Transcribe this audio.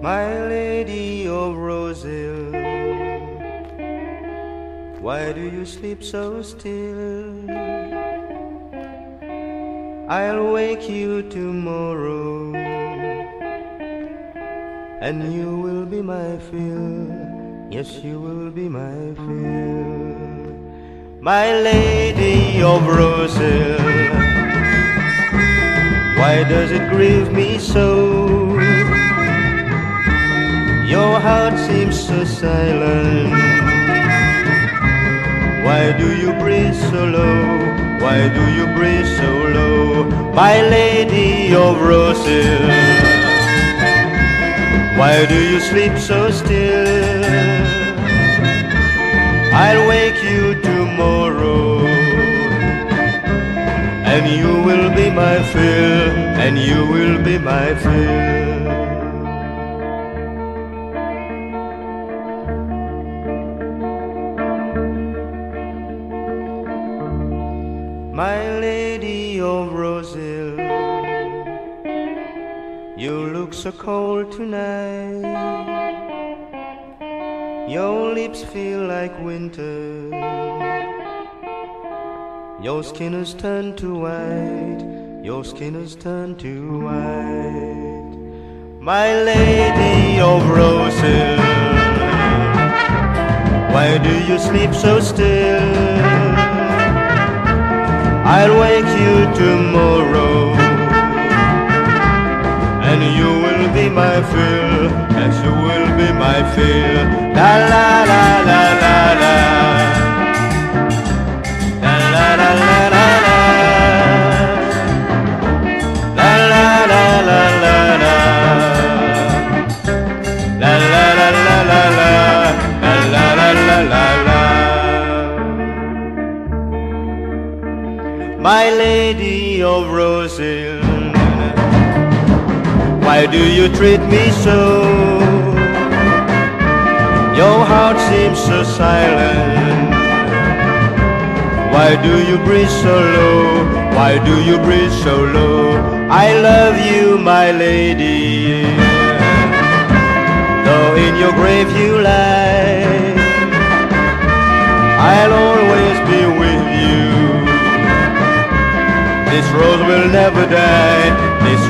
My lady of Rose-Hill, why do you sleep so still? I'll wake you tomorrow, and you will be my fill. Yes, you will be my fill. My lady of Rose-Hill, why does it grieve me so? Your heart seems so silent. Why do you breathe so low? Why do you breathe so low? My lady of roses, why do you sleep so still? I'll wake you tomorrow, and you will be my fill, and you will be my fill. My lady of Rose-Hill, you look so cold tonight. Your lips feel like winter. Your skin has turned to white. Your skin has turned to white. My lady of Rose-Hill, why do you sleep so still? I'll wake you tomorrow. And you will be my fill. Yes, you will be my fill. La la la la la La my lady of roses. Why do you treat me so? Your heart seems so silent. Why do you breathe so low? Why do you breathe so low? I love you, my lady. Though in your grave you lie, I'll This rose will never die. This